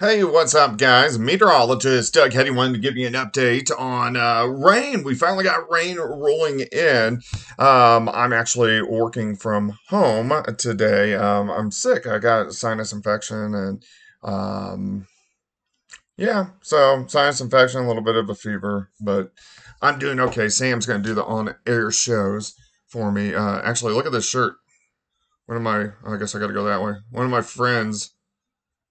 Hey, what's up, guys? Meteorologist Doug Heady wanted to give you an update on uh, rain. We finally got rain rolling in. Um, I'm actually working from home today. Um, I'm sick. I got a sinus infection and um, yeah, so sinus infection, a little bit of a fever, but I'm doing okay. Sam's going to do the on-air shows for me. Uh, actually, look at this shirt. One of my, I guess I got to go that way. One of my friends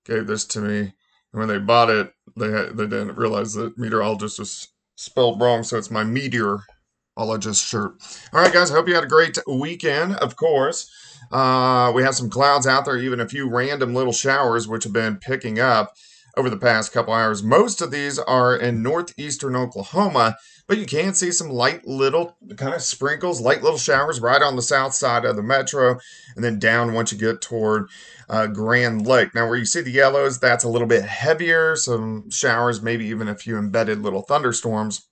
gave this to me And when they bought it, they had, they didn't realize that meteorologist was spelled wrong, so it's my meteorologist shirt. All right, guys, I hope you had a great weekend. Of course, uh, we have some clouds out there, even a few random little showers, which have been picking up over the past couple hours. Most of these are in northeastern Oklahoma, but you can see some light little kind of sprinkles, light little showers right on the south side of the metro, and then down once you get toward uh, Grand Lake. Now, where you see the yellows, that's a little bit heavier, some showers, maybe even a few embedded little thunderstorms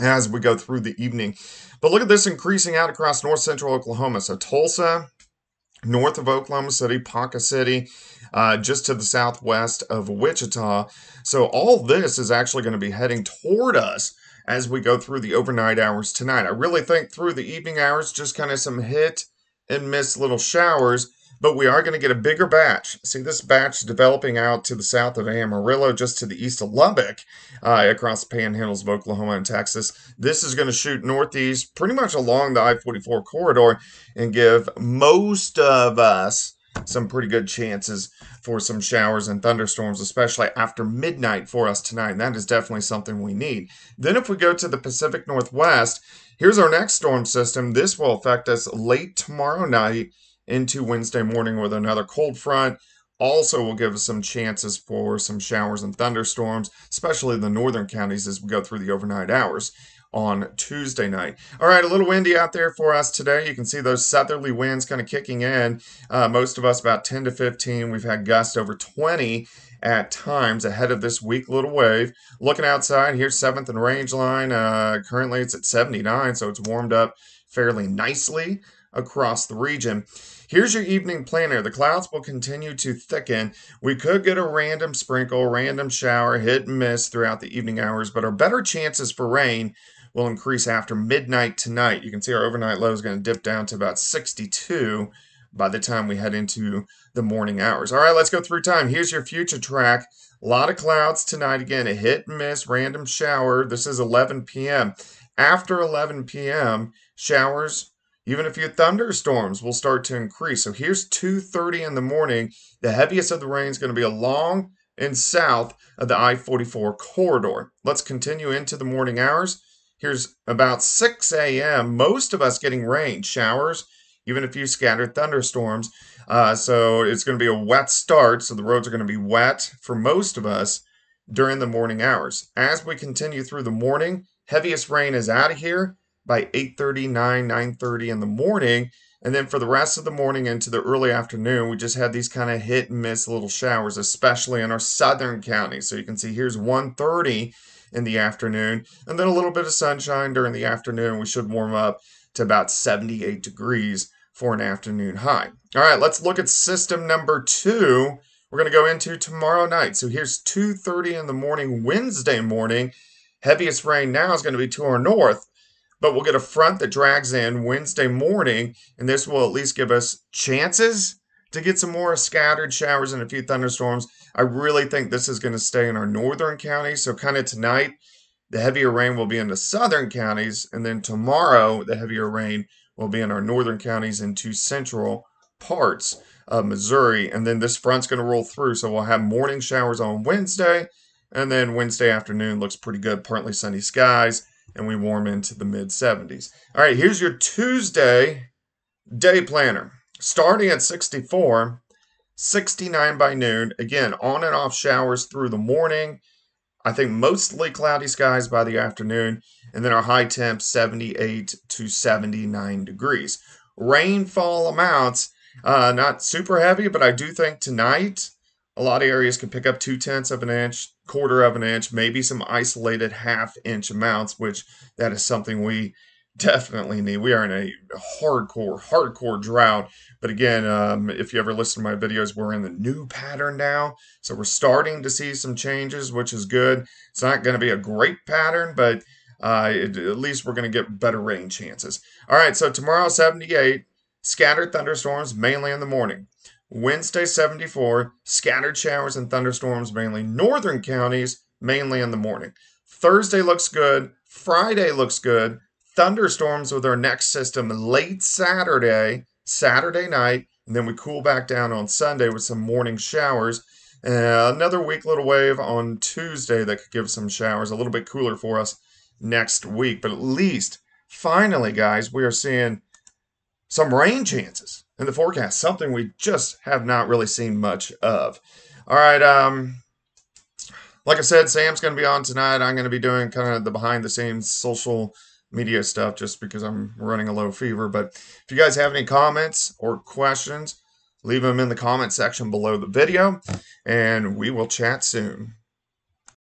as we go through the evening. But look at this increasing out across north central Oklahoma. So Tulsa, north of Oklahoma City, Ponca City, uh, just to the southwest of Wichita. So all this is actually going to be heading toward us as we go through the overnight hours tonight. I really think through the evening hours, just kind of some hit and miss little showers, but we are going to get a bigger batch. See this batch developing out to the south of Amarillo, just to the east of Lubbock, uh, across the panhandles of Oklahoma and Texas. This is going to shoot northeast pretty much along the I 44 corridor and give most of us some pretty good chances for some showers and thunderstorms, especially after midnight for us tonight. And that is definitely something we need. Then, if we go to the Pacific Northwest, here's our next storm system. This will affect us late tomorrow night into Wednesday morning with another cold front. Also, will give us some chances for some showers and thunderstorms, especially the northern counties as we go through the overnight hours on Tuesday night. All right, a little windy out there for us today. You can see those southerly winds kind of kicking in. Uh, most of us about 10 to 15. We've had gusts over 20 at times ahead of this weak little wave. Looking outside, here's 7th and range line. Uh, currently, it's at 79, so it's warmed up fairly nicely across the region. Here's your evening planner. The clouds will continue to thicken. We could get a random sprinkle, random shower, hit and miss throughout the evening hours, but our better chances for rain will increase after midnight tonight. You can see our overnight low is going to dip down to about 62 by the time we head into the morning hours. All right, let's go through time. Here's your future track. A lot of clouds tonight. Again, a hit and miss, random shower. This is 11 p.m. After 11 p.m., showers, even a few thunderstorms will start to increase. So here's 2:30 in the morning. The heaviest of the rain is going to be along and south of the I-44 corridor. Let's continue into the morning hours. Here's about 6 a.m. Most of us getting rain, showers, even a few scattered thunderstorms. Uh, so it's going to be a wet start. So the roads are going to be wet for most of us during the morning hours. As we continue through the morning, heaviest rain is out of here by 8:30, 9, 9:30 in the morning. And then for the rest of the morning into the early afternoon, we just had these kind of hit and miss little showers, especially in our southern counties. So you can see here's 1:30 in the afternoon, and then a little bit of sunshine during the afternoon. We should warm up to about 78 degrees for an afternoon high. All right, let's look at system number two. We're going to go into tomorrow night. So here's 2:30 in the morning, Wednesday morning. Heaviest rain now is going to be to our north, but we'll get a front that drags in Wednesday morning, and this will at least give us chances to get some more scattered showers and a few thunderstorms. I really think this is going to stay in our northern counties. So, kind of tonight, the heavier rain will be in the southern counties. And then tomorrow, the heavier rain will be in our northern counties into central parts of Missouri. And then this front's going to roll through. So, we'll have morning showers on Wednesday. And then Wednesday afternoon looks pretty good, partly sunny skies. And we warm into the mid 70s. All right, here's your Tuesday day planner starting at 64, 69 by noon. Again, on and off showers through the morning. I think mostly cloudy skies by the afternoon, and then our high temp 78 to 79 degrees. Rainfall amounts, uh, not super heavy, but I do think tonight a lot of areas could pick up two tenths of an inch, quarter of an inch, maybe some isolated half inch amounts, which that is something we definitely need. We are in a hardcore, hardcore drought. But again, um, if you ever listen to my videos, we're in the new pattern now. So we're starting to see some changes, which is good. It's not going to be a great pattern, but uh, it, at least we're going to get better rain chances. All right, so tomorrow, 78, scattered thunderstorms, mainly in the morning. Wednesday, 74, scattered showers and thunderstorms, mainly northern counties, mainly in the morning. Thursday looks good. Friday looks good thunderstorms with our next system late Saturday, Saturday night, and then we cool back down on Sunday with some morning showers. Uh, another weak little wave on Tuesday that could give some showers, a little bit cooler for us next week. But at least, finally, guys, we are seeing some rain chances in the forecast, something we just have not really seen much of. All right, um, like I said, Sam's going to be on tonight. I'm going to be doing kind of the behind the scenes social media stuff just because I'm running a low fever. But if you guys have any comments or questions, leave them in the comment section below the video, and we will chat soon.